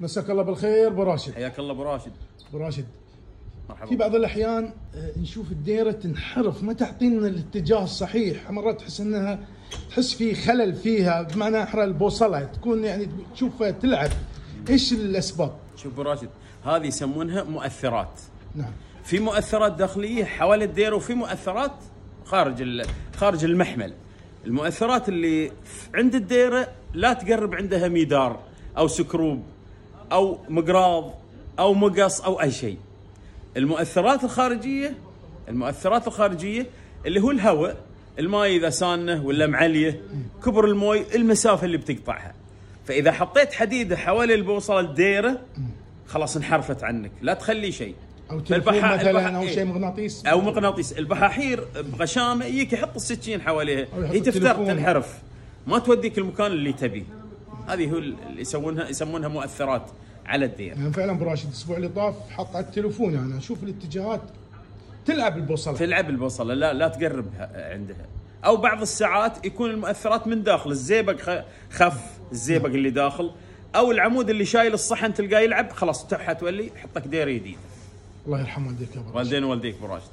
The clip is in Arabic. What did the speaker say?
مساك الله بالخير أبو راشد. حياك الله أبو راشد. أبو راشد. في مرحبا بعض الأحيان آه، نشوف الديرة تنحرف ما تعطينا الاتجاه الصحيح. مرات تحس إنها تحس في خلل فيها بمعنى إحرى البوصلة. تكون يعني تشوفها تلعب. إيش الأسباب؟ شوف أبو راشد هذه يسمونها مؤثرات. نعم. في مؤثرات داخلية حوالي الديرة وفي مؤثرات خارج خارج المحمل. المؤثرات اللي عند الديرة لا تقرب عندها ميدار أو سكروب. أو مقراض أو مقص أو أي شيء. المؤثرات الخارجية المؤثرات الخارجية اللي هو الهواء الماء إذا سانه ولا معليه كبر الموي المسافة اللي بتقطعها. فإذا حطيت حديده حوالي البوصلة الديرة خلاص انحرفت عنك. لا تخلي شيء. أو فالبحا- مثلا البحا- أو إيه. شيء مغناطيس أو مغناطيس. البحاحير بغشامة يجيك يحط السكين حواليها. هي تفتر. تنحرف. ما توديك المكان اللي تبيه. هذه هو اللي يسمونها يسمونها مؤثرات على الدير. يعني فعلا ابو راشد الأسبوع اللي طاف حط على التليفون يعني أشوف الاتجاهات تلعب البوصلة. تلعب البصله لا لا تقربها عندها. أو بعض الساعات يكون المؤثرات من داخل الزيبق خف الزيبق اللي داخل أو العمود اللي شايل الصحن تلقاه يلعب خلاص حتولي حطك دير جديد الله يرحم والديك يا ابو راشد والدين ووالديك ابو راشد